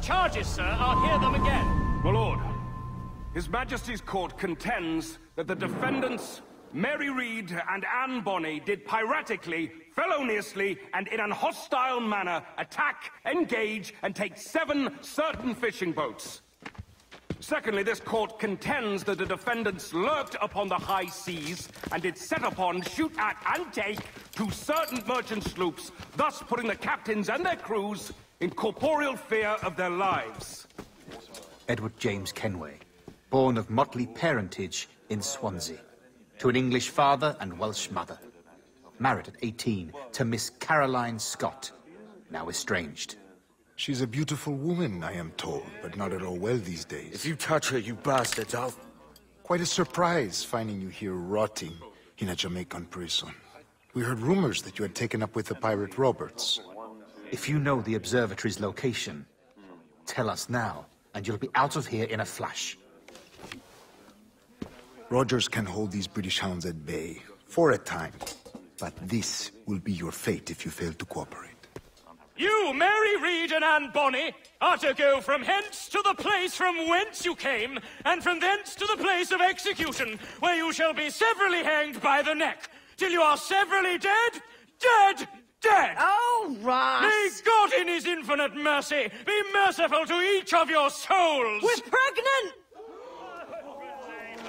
charges, sir. I'll hear them again. My lord, His Majesty's court contends that the defendants, Mary Read and Anne Bonny, did piratically, feloniously, and in an hostile manner attack, engage, and take seven certain fishing boats. Secondly, this court contends that the defendants lurked upon the high seas and did set upon, shoot at, and take two certain merchant sloops, thus putting the captains and their crews in corporeal fear of their lives. Edward James Kenway, born of motley parentage in Swansea, to an English father and Welsh mother. Married at 18 to Miss Caroline Scott, now estranged. She's a beautiful woman, I am told, but not at all well these days. If you touch her, you bastards, I'll... Quite a surprise finding you here rotting in a Jamaican prison. We heard rumors that you had taken up with the pirate Roberts. If you know the observatory's location, tell us now, and you'll be out of here in a flash. Rogers can hold these British hounds at bay, for a time. But this will be your fate if you fail to cooperate. You, Mary Read and Anne Bonny, are to go from hence to the place from whence you came, and from thence to the place of execution, where you shall be severally hanged by the neck, till you are severally dead, dead, dead! Oh, Ross! May God in his infinite mercy be merciful to each of your souls! We're pregnant!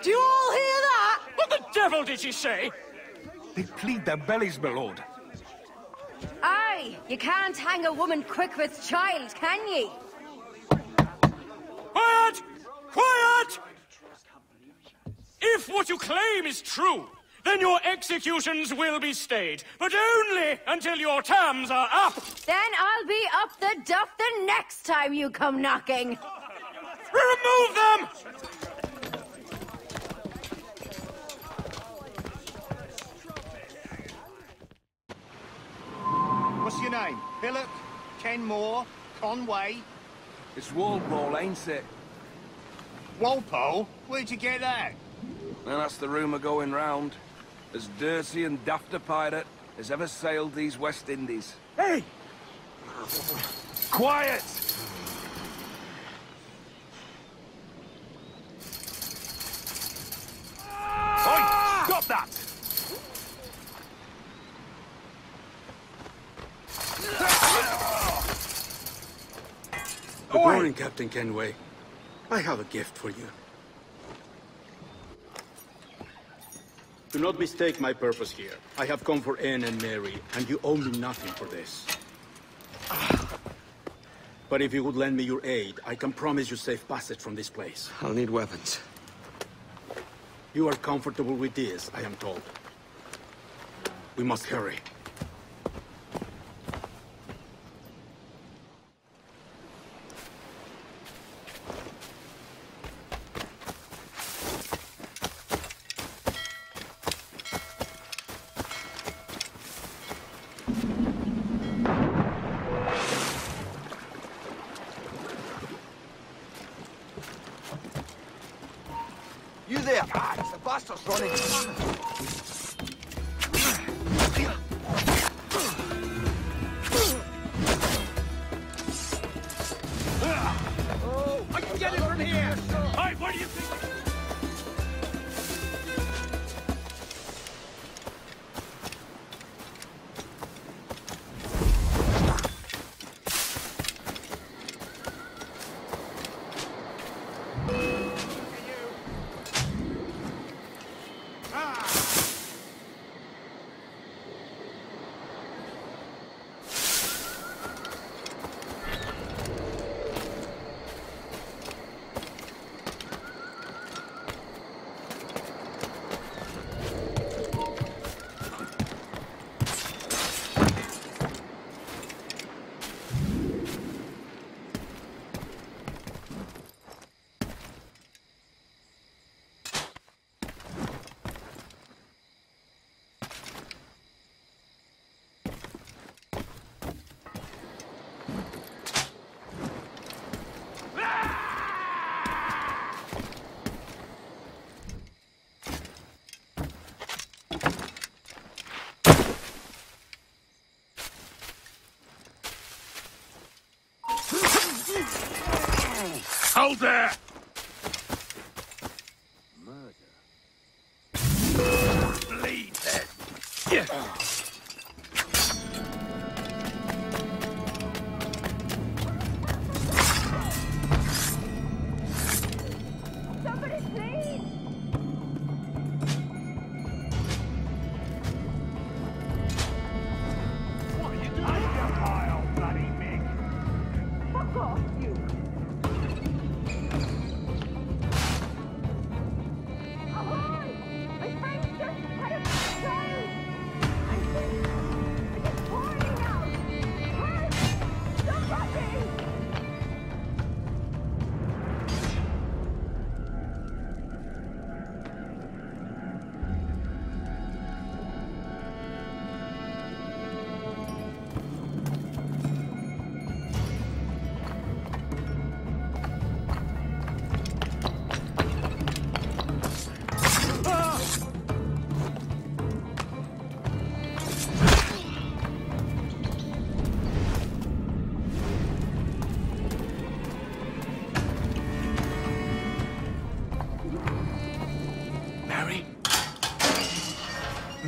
Do you all hear that? What the devil did she say? They plead their bellies, my lord. Aye, you can't hang a woman quick with child, can ye? Quiet! Quiet! If what you claim is true, then your executions will be stayed, but only until your terms are up. Then I'll be up the duff the next time you come knocking. Remove them! What's your name? Philip? Ken Moore? Conway? It's Walpole, ain't it? Walpole? Where'd you get that? Well, that's the rumour going round. As dirty and daft a pirate as ever sailed these West Indies. Hey! Quiet! Oi! Ah! Stop that! Good morning, Captain Kenway. I have a gift for you. Not mistake my purpose here. I have come for Anne and Mary, and you owe me nothing for this. But if you would lend me your aid, I can promise you safe passage from this place. I'll need weapons. You are comfortable with this, I am told. We must hurry. You there! Ah, the bastard's running! Hold there!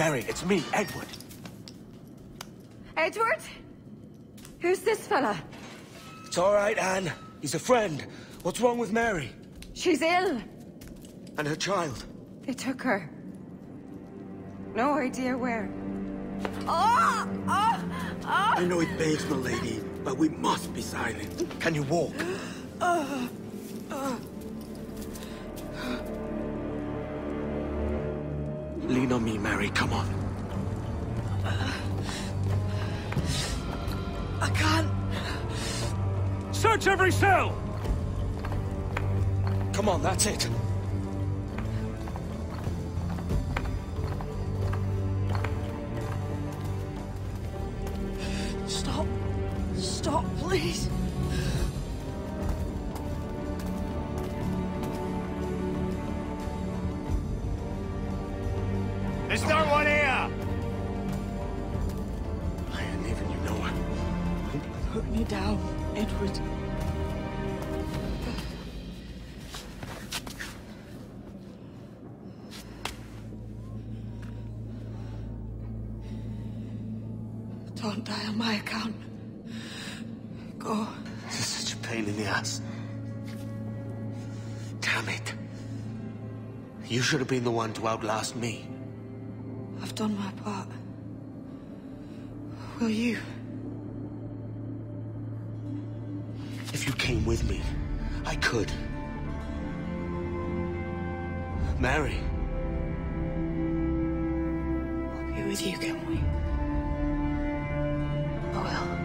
Mary, it's me, Edward. Edward? Who's this fella? It's all right, Anne. He's a friend. What's wrong with Mary? She's ill. And her child? They took her. No idea where. Oh! Oh! Oh! I know it pains my lady, but we must be silent. Can you walk? Lean on me, Mary. Come on. I can't. Search every cell! Come on, that's it. Stop. Stop, please. There's no one here! I ain't even you know her. Put me down, Edward. Don't die on my account. Go. This is such a pain in the ass. Damn it. You should have been the one to outlast me. I've done my part. Will you? If you came with me, I could. Mary, I'll be with you, can we? I will.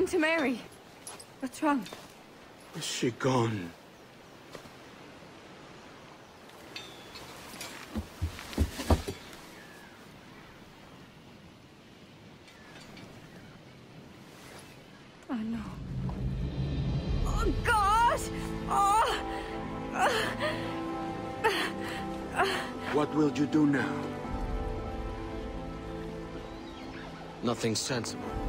Happened to Mary? What's wrong? Is she gone? Oh no. Oh God! Oh! What will you do now? nothing sensible.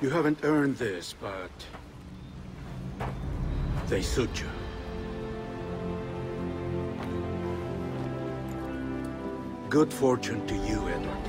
You haven't earned this, but... They suit you. Good fortune to you, Edward.